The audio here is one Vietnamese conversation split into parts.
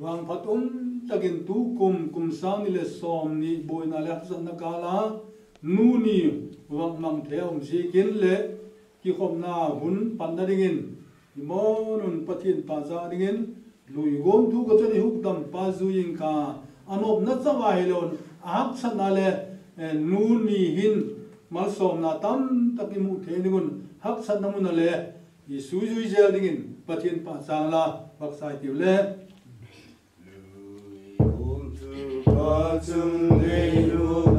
wang phatum takin tu kum kum sang ni le som ni boi na le san na kala nu ni wang mang the om si kin le ki khom na hun pan na mo nun pathin pa za ringin lui gom thu ko chani huk dam pa zu yin ka anop na chawa helon ak san na le nu ni hin mal som na tam taki mu the ni gun hak san na mun le i su ju je dingin pathin pa sang la. Bak sai tiu le 我曾对路。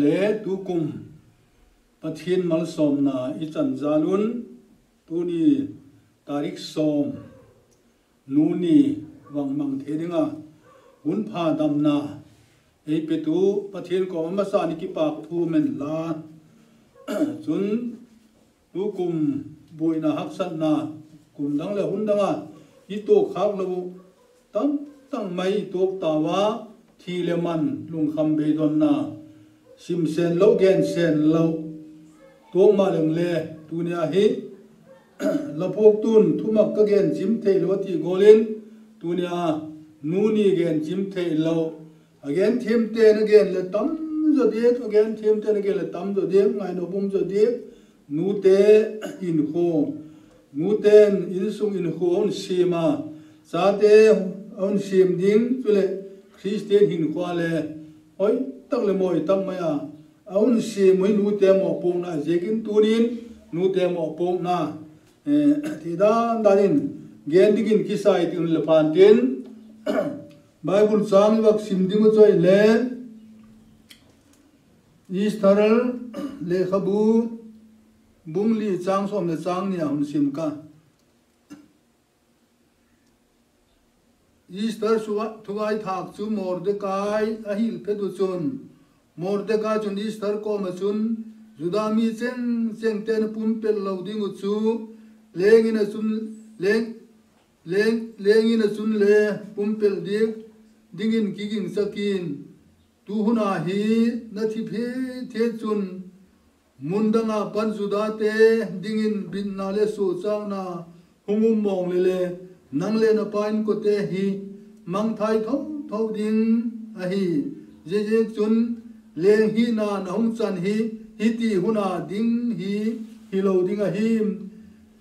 le tu kum. Pathin mal som na i chan zalun tu ni tarik som. Nu ni wang mang the dinga. Hun pha dam na. E pe tu pathin ko ma sa ni ki pak thu men la. Chun tu kum boi na hak san na. Kum dang le hun danga. I to khak lo tang tang mai to ta wa thi le man lung kham be don na. Sim sen lo gen sen lo to ma leng le, tu nia hi. La pok tun, thu mak ka gen jim thei lo ti golin tu nia nu ni gen jim thei lo again thim te na là le tam zo de again thêm te na gen le tam zo de ngai no bum zo de nu te in khô. Nu ten in sung in khô, on sima à. sa te on sim ding chule christian hin khoa le oi tak le moi tam maya aun si moi nu te mo pom na jekin turin nu te mo pom na ti da dalin gen dikin kisa it un le pantin bible chang wak simdi mo choi le is tharal le khabu bungli chang som le chang ni hun sim ka Easter thugai thak chu Mordecai a hil chun Mordecai chun Easter ko ma chun Judami chen chen ten pum pel lo ding chu leng in a chun leng leng leng in a chun le pum pel dik ding in kiging sakin tu huna hi na thi phe the chun mundanga pan juda te ding in bin na le so chang na hungum mong le le nang le na pain ko te hi, mang thai thau thau ding a hi. Je je chun leng hi na na hung chan hi hi ti huna ding hi hi lo ding a hi.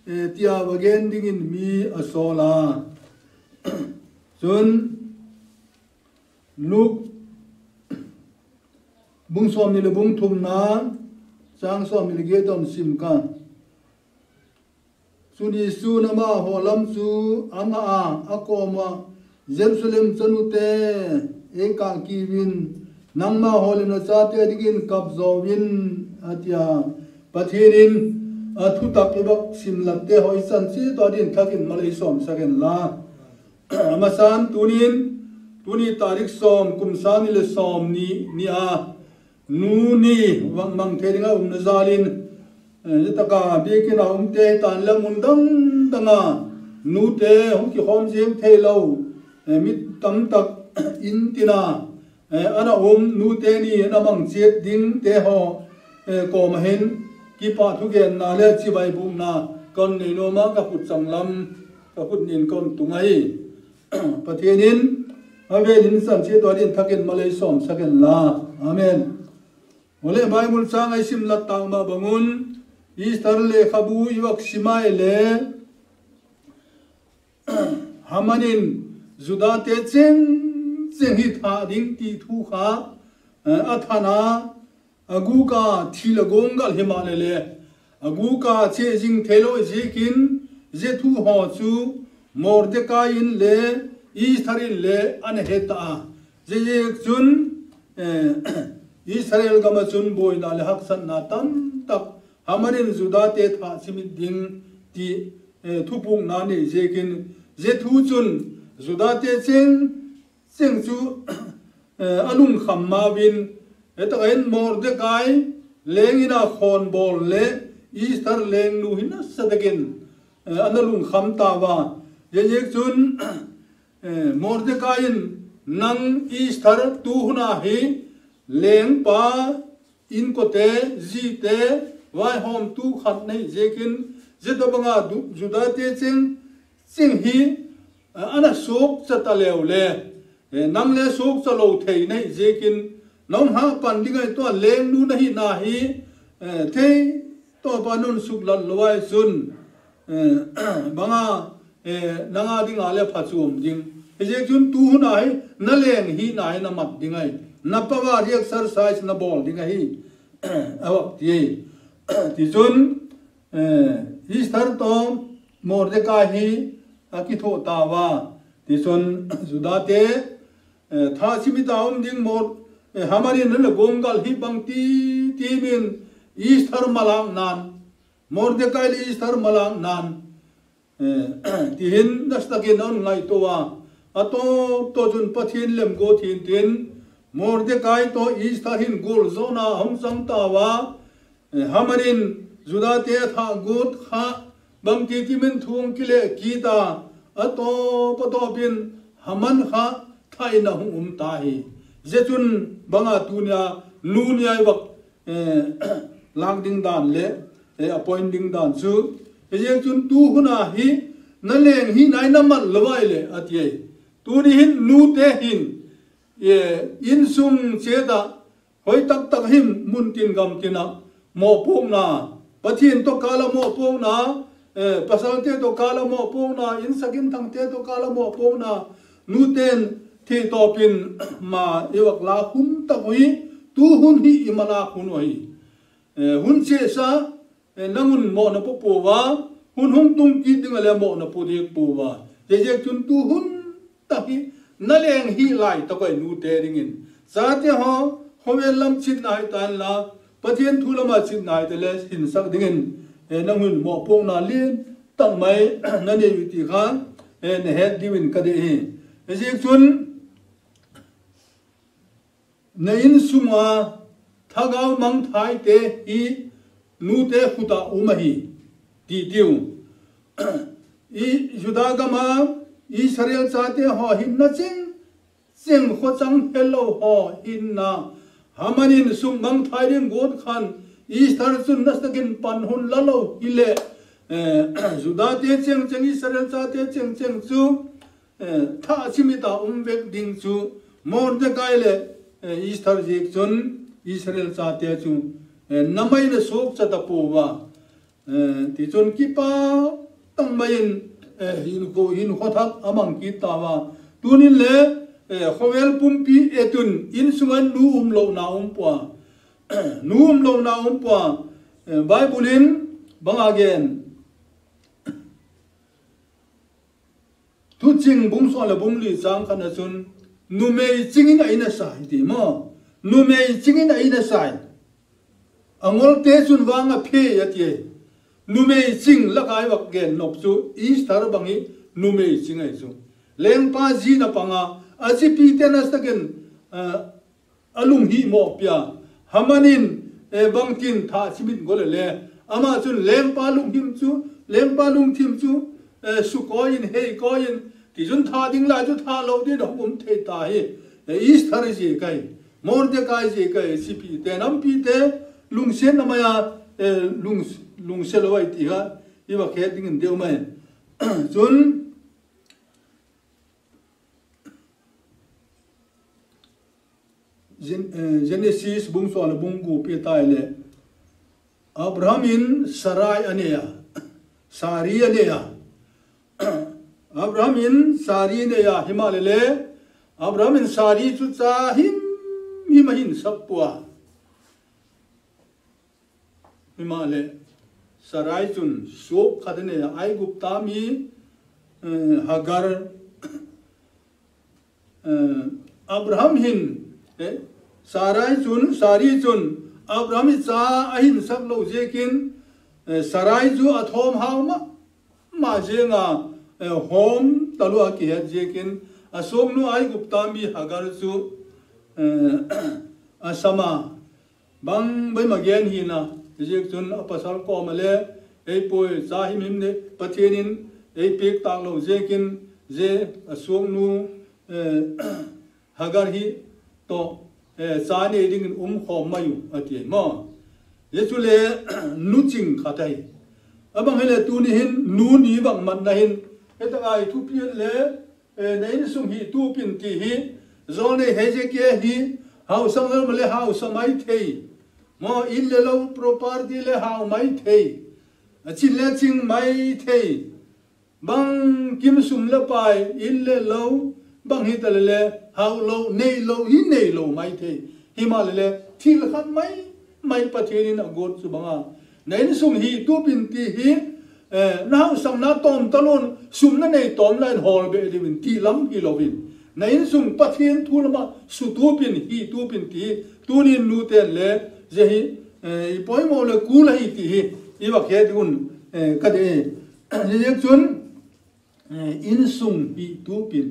E, tia wagen ding in mi a so la. Chun, luk, bung som ni le bung thum na sang som ni le ge dom sim ka su ni su na ma ho lam su ama a a ma jerusalem chanu te eka kivin ki win nang ma ho le na cha te digin kap zo win atia, pathirin a thu tak e sim lam te hoi san si to din thakin malai som sagen la. Amasan tunin, tuni tarik som kum sani som ni ni a, nu ni wang mang theringa um na zalin taka bi ki na um te tan la mun dang à. Nu te hom ki khom jeng the lo mi tam tak in tina ana om nu te ni na mang chet ding te ho ko ma hen ki pa thu gen na le chi bai bum na kon nei no ma ka put chang lam ka put nin kon tungai pathianin ave lin san che to din thakin malai som saken la amen. Ole bible sang ai sim lat tang ma bangun इस तरह ले खबू युवक शिमाए ले हमनिन जुदा ते चिं चिं ही था दिन की थू खा अथाना अगु का थी लगोंगल हिमालय ले अगु का छे जिंग थेलो जे किन जे थू हो चू मोर्दका इन ले इस तरह ले अनहेता जे ये चुन इस्राएल का मचुन बोइना ले हक सन नातम तक 아마린 주다테 타시미 딩디 투봉 나네 제긴 제 투준 주다테 첸 생주 알웅 함마빈 에타엔 모르데카이 랭이나 콘볼레 이스터 랭루히나 사데겐 안알웅 함타와 예젝준 모르데카인 낭 이스터 투후나 히 랭파 인코테 지테 वाई हम तू हाथ जेकिन जिद जुदा ते चिंग चिंग ही सोक चतले नमले सोक चलो थे नहीं जेकिन नौ हा पानी तो लें नु नहीं ना ही थे तो पानुन सुख लल्लवाय सुन बंगा नंगा दिंग आले फाचुम दिंग हिजे जुन तू हु ना है न लें ना है न मत दिंग है न पवा एक्सरसाइज न ही अब ये तिजुन इस्थर तो मोर्दे का ही अकितो तावा तिजुन जुदाते था सिमिताओं दिंग मोर हमारी नल गोंगल ही बंगती तीमिन इस्थर मलां नान मोर्दे का ही इस्थर मलां नान तिहिन दस्तके नौन लाई तो वा अतो तो जुन पथिन लेम गो थीन मोर्दे का ही तो इस्थर हिन गुल जोना हम संतावा hamarin juda te tha gut kha, bam ti ti min thung kile kita ato pato pin haman kha thai na hung um ta hi. Zetun banga tunya nunya bak eh, lang ding dan le eh, appointing dan chu. Eh, Ye chun tu huna hi, na leng hi nai na man lawai le atie tu ni hin lu te hin. Ye in sung che da, hoi tak tak him mun tin gam tina mo pung na pathin to kala mo pung na eh, pasal te to kala mo pung na in sakin thang te to kala mô pung na nu ten thi to pin ma iwak la hun ta hui tu tu hun hi imala eh, hun oi hun che sa eh, nangun mo na po po wa hun hung tung ki ding le mo na po dik po wa je je chun tu hun ta hi na leng hi lai ta koi nu te ring in sa te ho ho vel lam chit nai tan la pathian thu lama chit nai te le hin sak ding in nangun mo pong na lien tang mai na ne yu ti khan ne het diwin ka de hi je chun na in sunga thagaw mang thai te i nu te khuta umahi ti tiu i juda gama israel cha te ho hin na ching ching kho chang hello ho hin na 하마닌 숨강 타이린 곧칸 이스타르스 나스긴 반혼 라로 일레 주다 대쟁 쟁이 서른사 대쟁 쟁주 타치미다 umvek dingchu Mordecai 이스타르 직전 이스라엘 사테주 남아인 속자다 보와 디존 기파 땅마인 인고 인호탁 아망 기타와 두닐레 khovel pumpi etun insuman nu umlo na umpwa nu umlo na umpwa eh, bible in bang again. Tu ching bung so la bung li chang kan chun nu me ching in aina sai ti mo. Nu me ching in aina sai angol te chun wang phe ya ti nu me ching la kai wak gen nop chu i star bangi nu me ching ai chu leng pa ji na panga aji pi tenas takin alung hi mo pya. Hamanin bangtin tha chimit gole le. Ama chun lem palung him chu lem palung thim chu su koin he koin ti jun tha ding la ju tha lo de do bum the ta he is thar ji kai mor de kai ji kai si pi tenam pi te lung sen na maya lung lung se lo wai ti ha. Iwa khe ding deu mai. Chun Genesis bung so la bung gu pi tai le Abrahamin Sarai aneya Sari aneya Abrahamin sari ne ya himalele Abrahamin sari chu cha him himahin sapwa himale sarai chun sop khadne ai gupta mi hagar Abraham hin सारा चुन, सारी चुन। अब रम चा अहिन सब लो जेकिन सराय जु अथोम हाउ माजे ना होम तलुआ की है जेकिन। अशोक नु आई गुप्ता भी हगर जु असमा। बंग बे ही ना। जेक चुन, अपसल को मले ए पोय चा हिम हिम ने पथेनिन। ए पेक ताक लो जेकिन। जे अशोक नु हगर ही to sa ne ding um khom mayu ati mo ye chu le nu ching khatai abang hele tu ni hin nu ni bang man na hin eta ai thu pi le nei sung hi tu pin ti hi zone heje ke hi hau sangal le hau samai thei mo in le lo property le hau mai thei achi le ching mai thei bang kim sum le pai in le lo bang hi tal le hau lo nei lo hi nei lo mai thei hi ma le thil khan mai mai pathirin agot su banga nei sum hi tu pin ti hi nào sang na tom talon sum na nei tom lain hol be di bin ti lam hi lovin na in sum pathian thu lama su tu pin hi tu pin ti tu ni nu te le je hi i poi mo le ku la hi ti hi i wa khe dun ka de ye chun in sum hi tu pin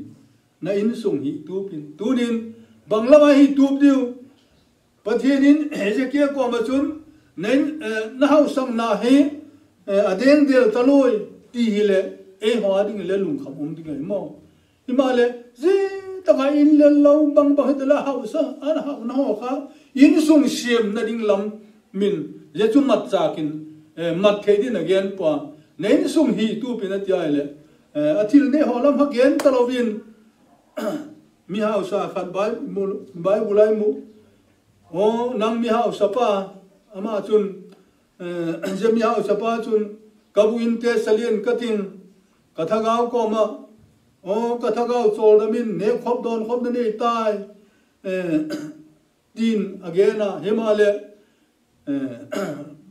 na in sung hi tu pin tu din bangla ma hi tu diu. Pathian in je ke ko ma chun, nen e, na hau sang na he e, adeng del taloi ti hi le e ho ding le lung kham um ding mo. Ima le zi ta ga in le lo bang bang de la hau sa an hau na ho kha. In sung siam na ding lam min, le chu mat cha kin e, mat thei din again pa nen sung hi tu pin atia le athil ne ho lam ha gen talovin mi hao sa khat bai mu bai bu lai mu. O nang mi hao sa pa ama chun eh, je mi hao sa pa chun kabu in te salien katin katha gao ko ma. O katha gao chol da min ne khop don khop da ni tai. Eh, tin again a himale eh,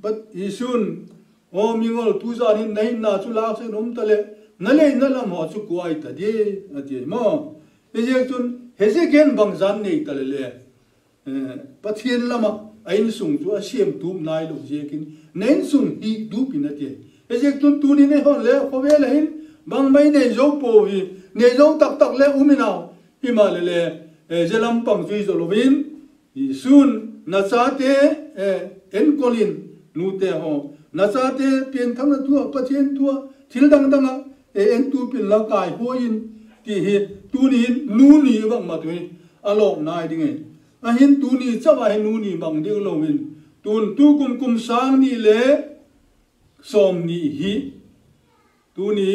but he soon o mingol tu za ni nai na chu la se nom tale na nalam ho chu kuai ta di ati mo. E je chun he se gen bang zan nei tale le pathian lama ain sung chu a siam tu nai lo je kinh nen sung hi du pin ati e je chun tu ni ne ho le ho ve le hin bang mai ne zo po hi ne zo tak tak le uminao hi ma le le je lam pang chu zo lo vin. Sun na cha te en kolin nu te ho na cha te tiền thang na thua pathian thua. Thil dang dang à en tu pin la kai ho in ti hi tu ni nu ni bang ma tu along nai ding e a hin tu ni cha wa nu ni bang ding lo tu tun tu kum kum sang ni le som ni hi tu ni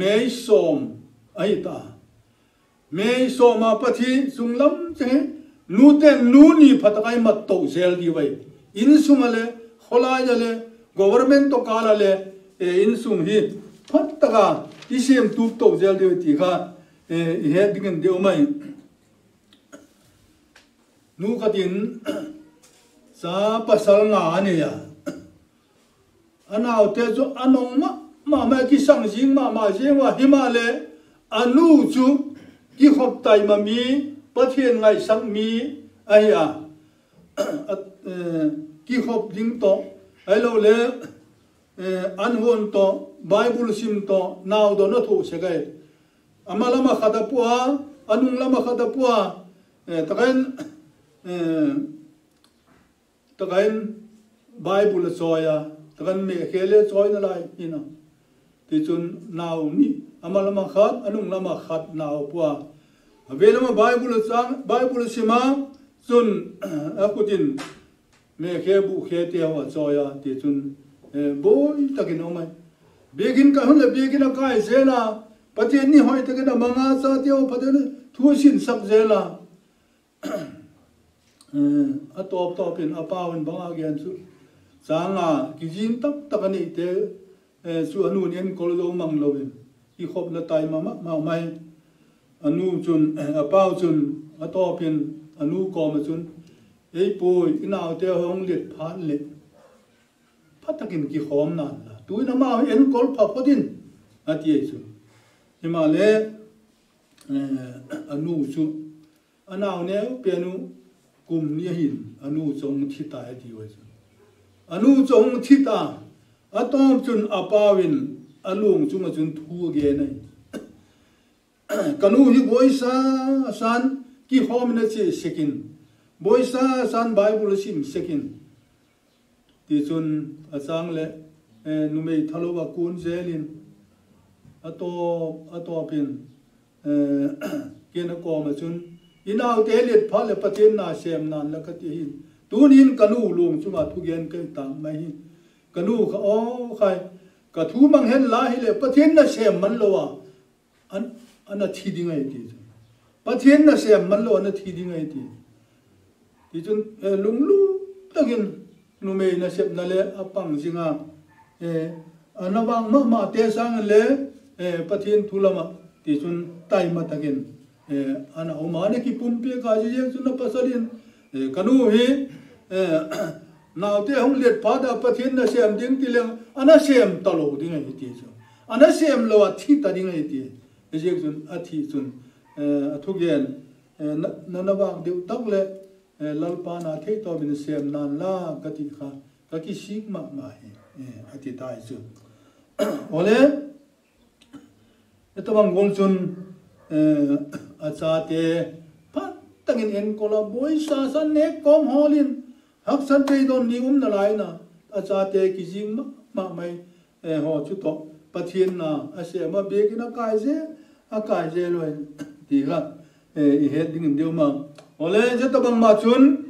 mấy som ai ta. Me som ma pathi sung lam che nu te nu ni phatakai mat to sel di vậy? In sumale khola jale government to kala le in sum hi phát ta cả đi xem tu tổ gia điều thì cả hết những điều mày nu cái tiền sa pasal ngà này à anh nào thế cho anh ông mà mà mẹ cái sáng riêng mà mà riêng và Himalaya anh nu chú cái học tài mà mi bất hiện ngày sáng mi ai à cái học riêng to ai lâu lẽ anh hôn to 바이블 심도 나오도 너토 제가에 아말라마 카다푸아 아눌라마 카다푸아. 타간 타간 바이블 소야 타간 메켈레 소이나? 라이나 tichun nao ni amalama khat anung lama khat nao pua velama bible sang bible sima chun akutin me khe bu khe te wa choya tichun boi takin omai begin ka hun le begin a kai zela pati ni hoi takin manga sa te o pati thu sin sak zela eh, a top top in a pawin banga gian chu changa ki jin tak tak ani te eh, su anu nien kol do mang lo bin. Ki khop na tai ma ma mai. Anu chun eh, a paw chun, a top in, anu ko ma chun. Ei poi, ki inaw te hong let phan le patakin ki khom nan la. tu na ma en kol pa podin ati yesu ima le anu su ana ne penu kum ni hin anu chong thi ta ti wa su anu chong thi ta atom chun apawin alung chung chun thu ge nei kanu hi boisa san ki hom na che sekin boisa san bible sim sekin ti chun achang le Eh, numei thalo ba kun zelin ato ato pin eh, kena ko ma chun. Inaw te lit phal patin na sem nan la khati hin. Tun in kanu lum chuma thugen ke tam mai hin. Kanu kha o khai. Ka thu mang hen la hi le patin na sem man lo wa. An ana thi ding ai ti patin na sem man lo na thi ding ai ti. Ti chun eh, lung lu tagin numei na sep na le apang jinga anabang ma ma te sang le pathin thulama ti chun tai ma tagin ana omane ki pumpe ka ji je chun pasalin kanu he now ते हम लेट पादा पथिन न सेम दिन तिलम अना सेम तलो दिन हिति छ अना सेम लो अथि तदिन हिति जे जुन अथि जुन अथुगेन ननवा देव तगले ललपाना थे तो बिन सेम नान ला गति खा ककी सीख मा मा है le ati tai chu ole eto bang gol chun a te pa tangin en kola boi sa sa ne kom holin hak san pe don ni um na lai na a te ki jing ma mai ho chu to pathian na ase ma be ki na kai je a kai je lo ti ga e he ding deu ma ole je to bang ma chun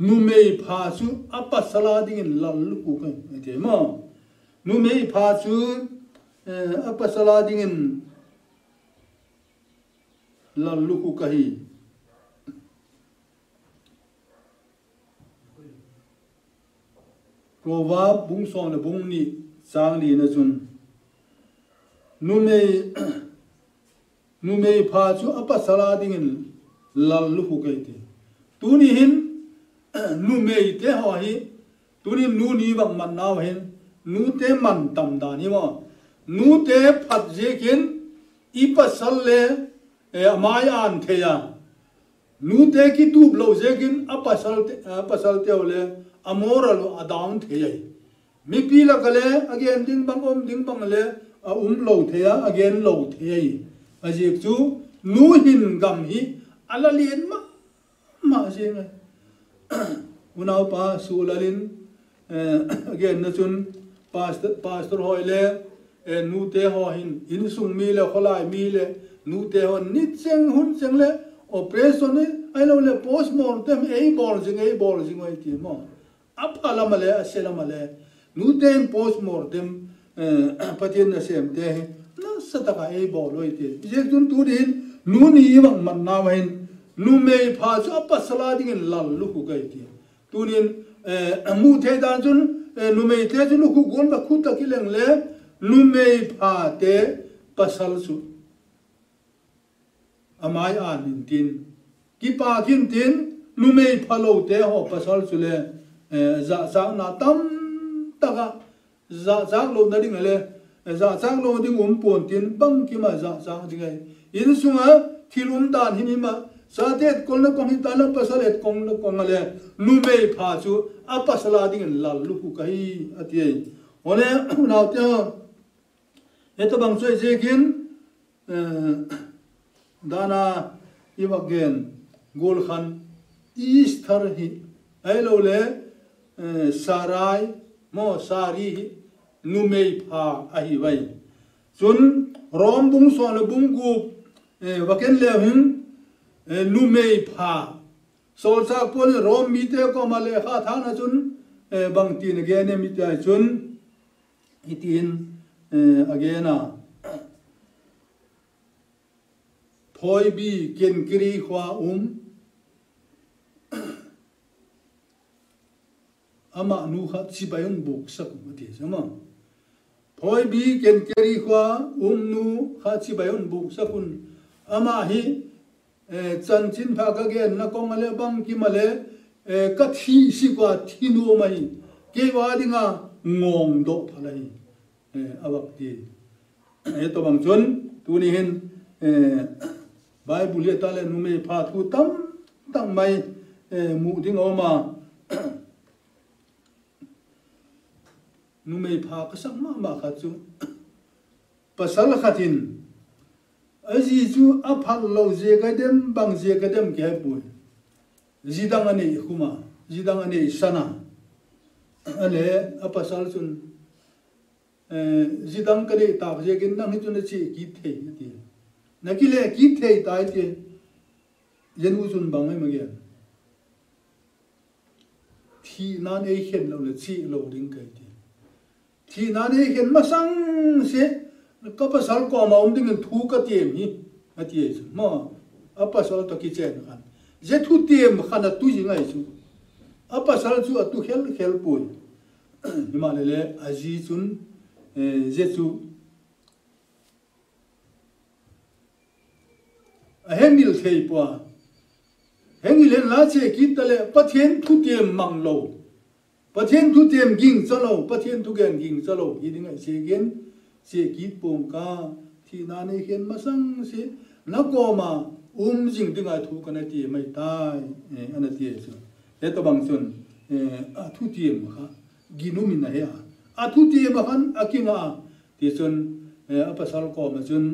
numei 파수 아빠 살라딩 랄루고 데마 numei 파수 아빠 살라딩 랄루고 카히 로바 붕송의 봉니 장리는 준 numei numei 파수 아빠 살라딩 랄루고 카이데 두니힌 nu mei te ho hi tu ni nu ni bang man naw hin nu te man tam da ni mo nu te phat je kin ipa sal le e amai an the ya nu te ki tu lo je kin apa sal te apa sal te ole amora lo adang the ya mi pi la kale again ding bang om ding bang le um lo the ya again lo the ya a ji chu nu hin gam hi ala lien ma ma je ngai unaw pa sulalin eh, again nachun pastor pastor hoile eh, nu te ho hin in sung mi le kholai mi le nu te ho nit cheng hun cheng le operation ne ai lo le post mortem ei bol jing ei bol jing oi ti mo. Ap ala male asela male nu te post mortem eh, patien na sem te na sataka ei bol oi ti. Je tun tu din nu ni wang man na wain. lumei pha so pa salading la lu ku kai ti tu tunin eh, mu te dan jun eh, lumei te jun ku gon ba khu ta ki leng le lumei pha te pasal su. Amai an in tin. Ki pa kin tin lumei pha lo te ho pasal su le eh, za za na tam ta ga za za lo na ding le za za lo ding um pon tin bang ki ma za za ding ai. In su ma kilum dan hin ma satet kolna kong tala pasalet kongna kongale lumei pha chu apasala ding lal lu kai atie ole naute eto bang choi jekin dana iwagen gol khan isthar hi ailo le sarai mo sari numei pha ahi vai chun rom bung so le bung gu waken le hung E, nu mei pha. Sol sa pon rom mi te ko ma le kha tha na chun e, bang tin ge ne mi te chun. Itin e, a thoi bi ken kiri khwa um. Ama nu kha chi bayong buk sak ma ti sama thoi bi ken kiri khwa um nu kha chi bayong buk sakun ama hi chan chin pha ka ge na kong le bang ki ma le ka thi si kwa thi nu ma yi ke wa di nga ngong do pha la yi awak ti e to bang chun tu ni hin bible le ta le nu me pha thu tam tam mai mu ding o ma nu me pha ka sak ma ma kha chu pasal khatin azi zu apal lo je gadem bang je gadem ge bu zidang ani huma zidang ani sana. Ale apasal chun eh, zidang kare ta je gen nang chun chi ki the ti nakile ki the ta ti yenu chun bang me ge thi nan e hen lo le chi lo ring ge ti thi nan e hen ma sang se kapa sal ko ma umding ngan thu ka te mi. A te su. Ma apa sal to ki chen khan. Je thu te ma khan tu ji ngai su. Apa sal chu atu hel hel pu ni ma le le e, a ji chun je chu a he mil thei po hengi len la che ki ta le pa thien thu te mang lo. Pa thien thu te ging chalo pa thien thu gen ging chalo yi ding a che gen. che ki pom ka thi na ne hen ma sang se na ko ma um jing ding ai thu ka na ti mai tai ana ti chu e to bang chun a thu tiam kha. Ginu min na he a thu tiam khan akinga ti chun a pasal ko ma chun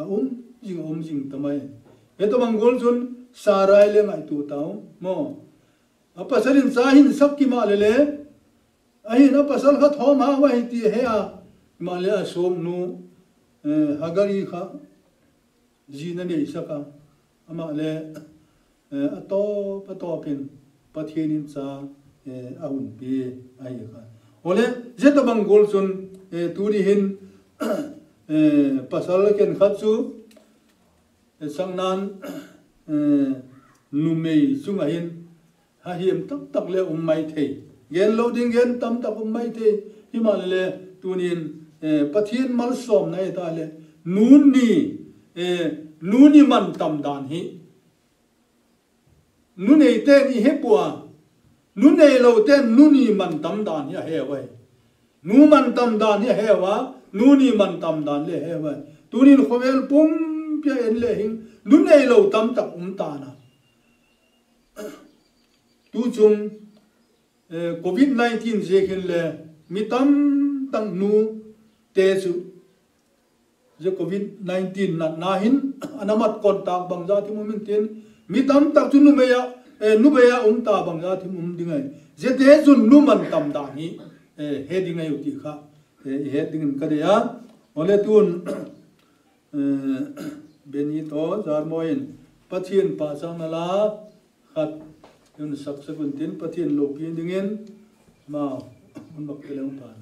a um jing um jing tamai e to bang gol chun sarai le ngai tu tau mo a pasalin sa hin sak ki ma le le a hin a pasal kha thom ha wa hi ti he a ma le a som nu hagari kha ji na ne saka ama le a to pa to pin pa thienin cha a un pi ai kha ole je to bang gol chun tu ri hin pasal ken kha chu sang nan nu mei ai hin ha hiểm tắc tắc le um mai thei gen lo ding gen tam tắc um mai thei hi ma le tunin Eh, pathin mal som na ta le. Nun ni eh, nun ni man tam dan hi. Nun nei te ni he puwa nun nei lo te nun ni man tam dan ya he wai. Nu man tam dan ya he wa nu ni man tam dan le he wai. Tu ni khovel pum pya en le hing. Nun nei lo tam tak um ta na. Tu chung eh, covid 19 je khin le mi tam tang nu te chu je covid 19 na na hin à anamat kontak bang za thi mumin tin mi tam tak chu nu me ya e, nu be ya um ta bang za thi mum dingai je te chun nu man tam da ni e, he dingai u ti kha. He ding ka de ya. Ole tun beni to zar moin pathian pa sang na la khat yun sak sakun tin pathian lo pi dingin ma mun bak keleng pan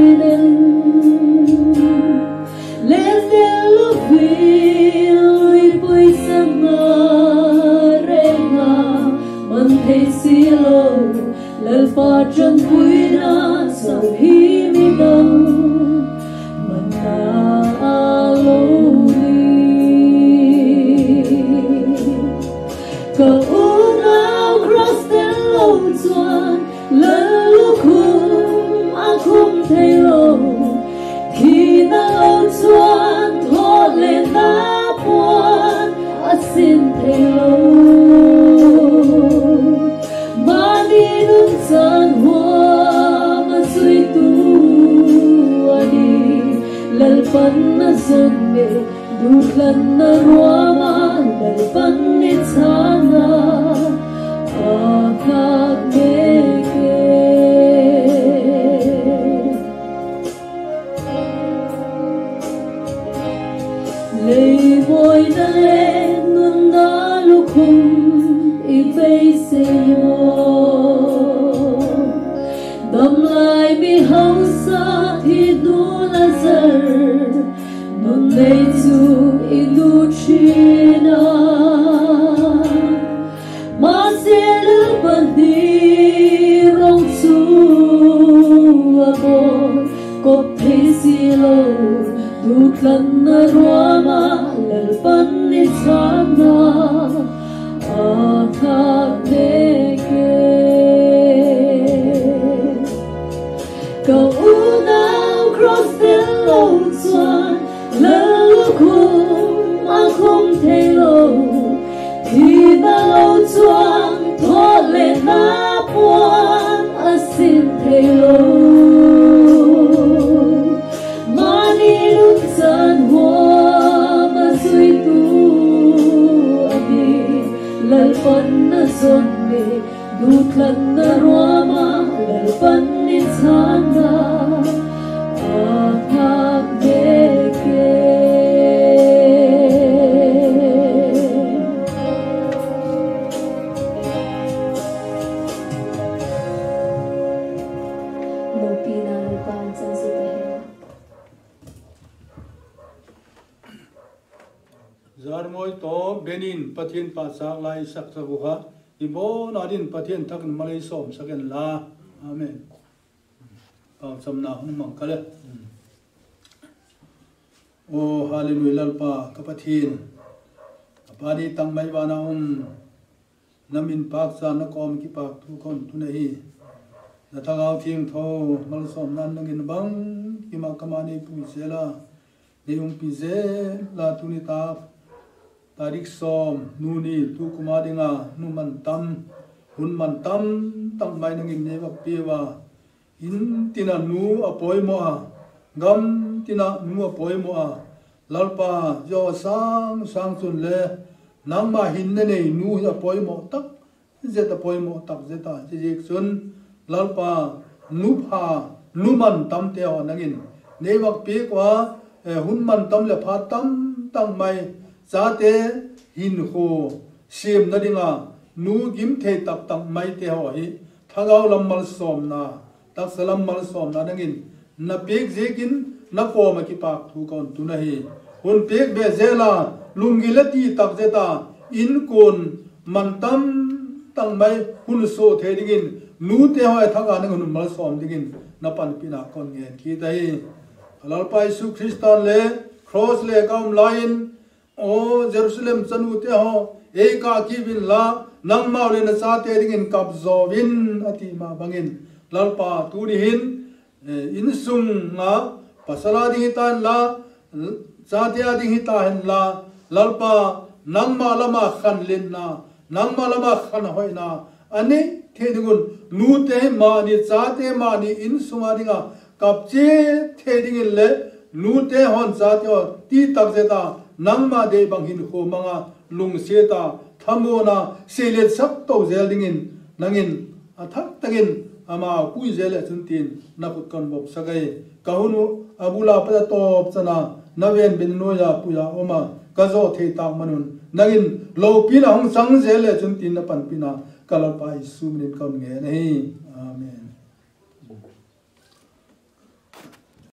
Dulanna roman dalpan nizana. Duklan na ruama lalpan ni sana Akak neke Kau unang cross din lâu xuan Lalu akum telo Thì na lâu xuan lên na puan dutlan na lalpan ni sana deke Lupi na lupan sa to benin patin pasak lai sak sa bu ha i bo na din pathian thak malai som saken la. Amen. Pa sam na hum mang kale. O hallelujah, lalpa, kapathin. Apani tang mai wa um namin pak sa na kom ki pak thu kon tu nei na thangau thing tho mal som nan nangin bang, ki ma kamani pu sela ni um pi ze la tu ni ta tarik som nuni tu kuma dinga nu man tam hun man tam tang mai nang in neva piwa in tina nu apoi mo a gam tina nu apoi mo a lalpa yo sang sang sun le nang ma hin ne nei nu apoi mo tak zeta apoi mo tak zeta ji jik sun, lalpa nu pha nu man tam te o nangin, neva pi kwa eh, hun man tam le pha tam tang mai 자테 힌호 시엠 나링아 누김 테답답 마이테 호히 타가우 람말 솜나 딱살람 말 솜나 랑인 나백 제긴 나코마 기파 투건 두나히 혼 백베 제라 룽길ati tabjeta in kon mantam tangmai hun so thedingin nu te hoi e thaga ne hun mal som dingin napan pina kon ngen ki dai lalpai su kristan le cross le kaum line ओ Jerusalem सनुते हो एकाकी विल्ला, नंग माउले नसा तेरिंग इन कब्जो विन अतिमा बंगिन। लालपा तूरी हिन इन सुम ना पसला दिंग हितान ला सातिया दिंग हितान ला। लालपा, नंग मालमा खन लिन ना, नंग मालमा खन होय ना। अनि थे दिंगुन नूते मानी चाते मानी, इन सुमारिंगा कब्जे थे दिंगिले नूते हों ती तक जेता। nangma de bang hin ho manga lung se ta thamo na se le sap to zel ding in nangin athak tagin ama kui zel chun tin na khut kan bob sagai. Kahunu abula pa to chana naven bin no ya puya oma kazo the ta manun. Nangin lo pina hong sang zel chun tin na pan pina kalal pai sumnin kan nge nei amen.